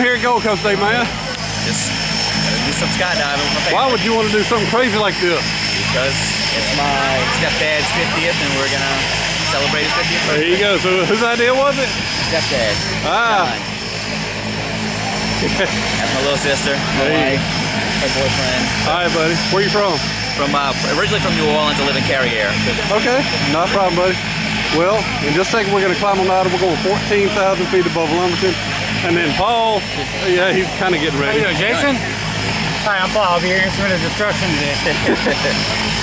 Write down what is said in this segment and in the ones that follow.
here at Gold Coast Day, man? Just do some skydiving. Why would you want to do something crazy like this? Because it's my stepdad's 50th and we're gonna celebrate his 50th There you go. So whose idea was it? Stepdad. Ah. That's my little sister, my Hey. wife, her boyfriend. Hi, buddy. Where you from? From uh, originally from New Orleans, I live in Carriere. Okay, not a problem, buddy. Well, in just a second, we're going to climb on out. We're going 14,000 feet above Lumberton. And then Paul, yeah, he's kind of getting ready. How ready. you doing, Jason? Hi, I'm Paul. I'll be your instrument of destruction today.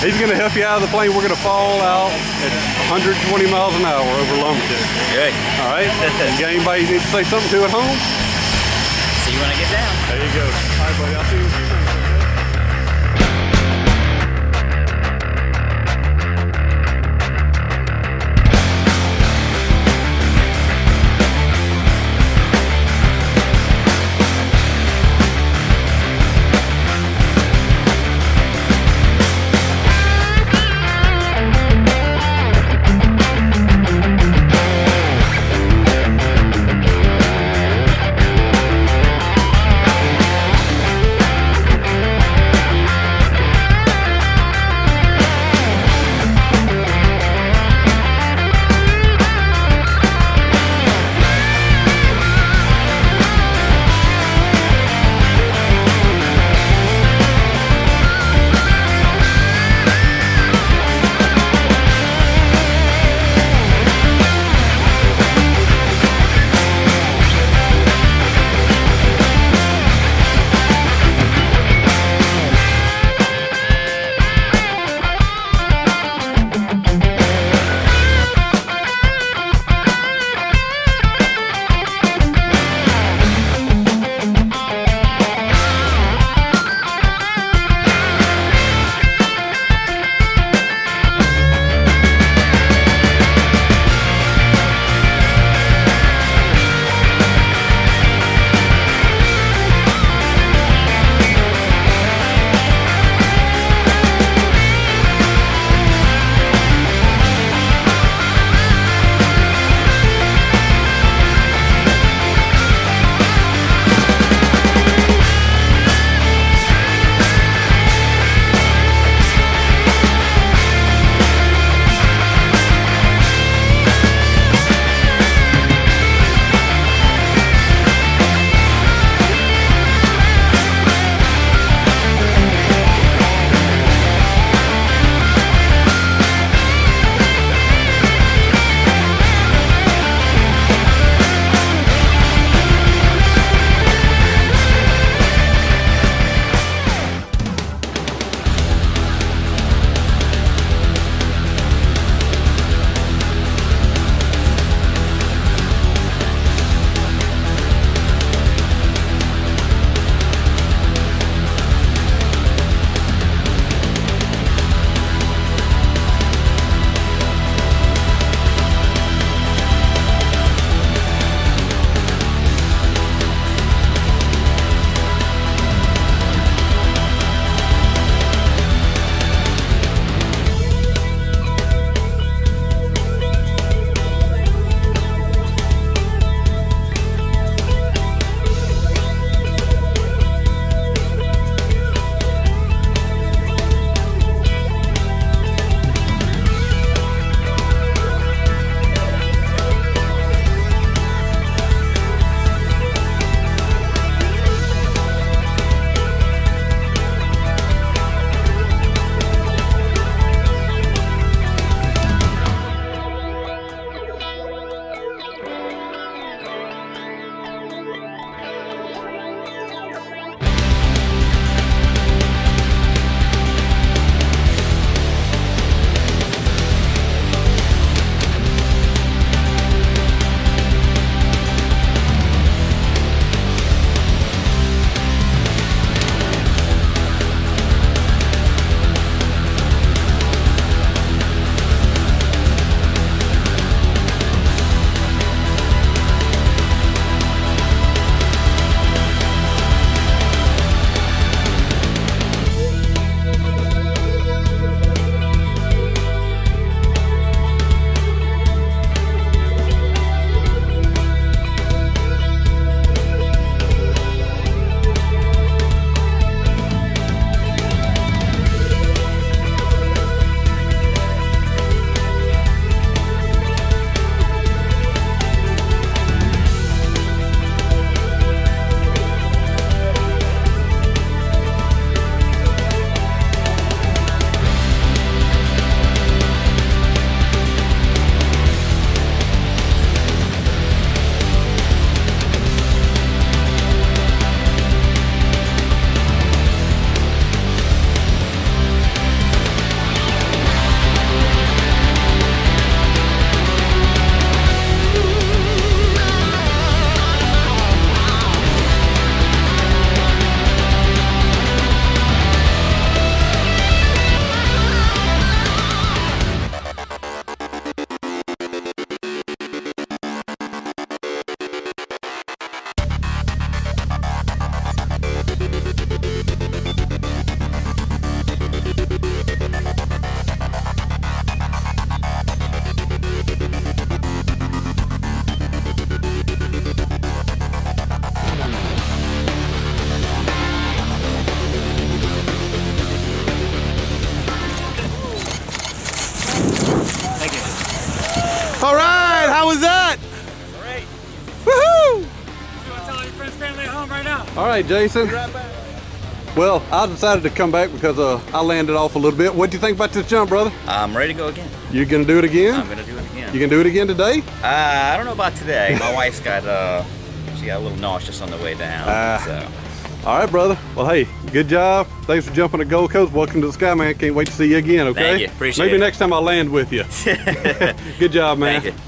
He's going to help you out of the plane. We're going to fall out at 120 miles an hour over Lumberton. Good. All right? you got anybody you need to say something to at home? See you when I get down. There you go. All right, buddy. I'll see you All right, Jason. Well, I decided to come back because uh, I landed off a little bit. What do you think about this jump, brother? I'm ready to go again. You're gonna do it again? I'm gonna do it again. You can do it again today? Uh, I don't know about today. My wife's got uh, she got a little nauseous on the way down. Ah. so All right, brother. Well, hey, good job. Thanks for jumping the Gold Coast. Welcome to the Sky, man. Can't wait to see you again, okay? Thank you. Appreciate Maybe it. next time I'll land with you. good job, man. thank you.